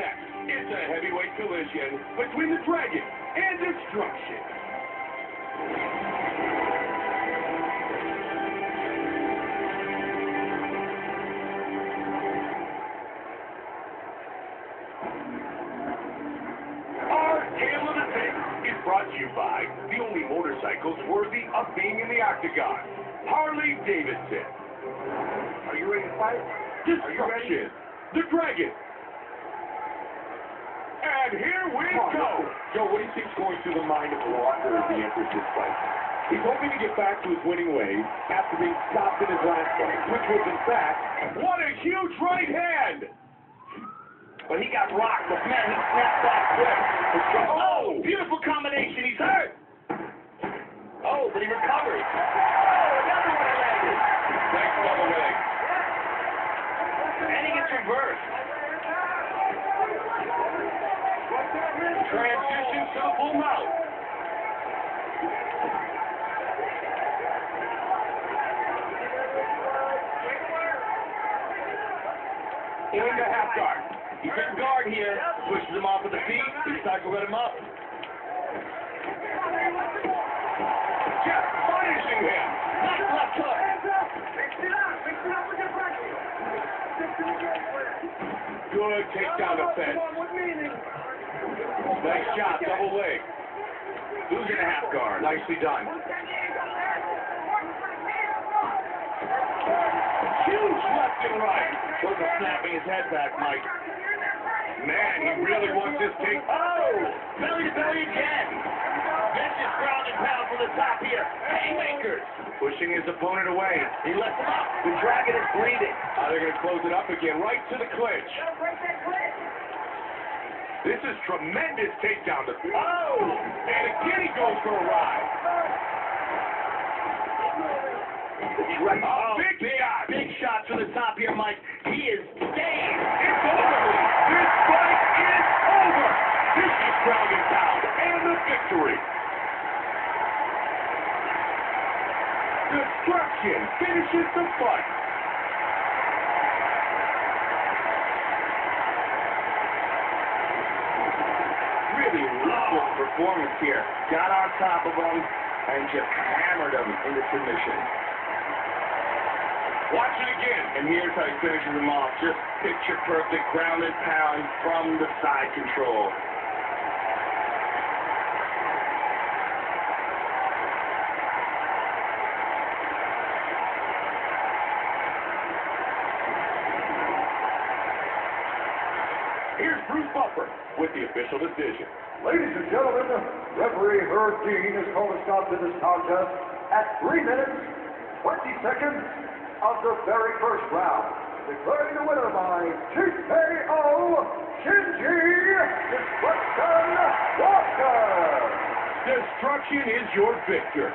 action between the Dragon and Destruction. Our Tale of the Tape is brought to you by the only motorcycles worthy of being in the octagon, Harley Davidson. Are you ready to fight? Destruction, the Dragon. And here we oh, go. Joe, what do you think's going through the mind of the Walker as he enters this fight? He's hoping to get back to his winning ways after being stopped in his last fight, which was in fact What a huge right hand! But he got rocked, but man, he snapped back quick. Oh, oh! Beautiful combination. He's hurt. Oh, but he recovered. Oh, another one landed. Nice double leg. And he gets reversed. Transition to. Into half guard. He's in guard here. Pushes him off with the feet. He cycle let him up. Jeff punishing him. Nice left hook. Good takedown defense. Nice shot, double leg. Losing a half guard. Nicely done. Huge left and right. Those are snapping his head back, Mike. Man, he really wants this take. Oh! Belly to belly again. Vicious ground and pound from the top here. Haymakers. Pushing his opponent away. He left him up. The dragon is bleeding. Now they're going to close it up again, right to the clinch. This is tremendous takedown. To- oh! And again he goes for a ride. Right. Oh, Oh, big shot. Big shots from the top here, Mike. He is staying. It's over. This fight is over. This is ground and pound and the victory. Destruction finishes the fight. Really ruthless performance here. Got on top of him and just hammered him into submission. Watch it again. And here's how he finishes him off. Just picture perfect ground and pound from the side control. Here's Bruce Buffer with the official decision. Ladies and gentlemen, referee Herb Dean has called a stop to this contest at 3 minutes, 20 seconds of the very first round, declaring the winner by TKO Shinji Destruction Walker. Destruction is your victor.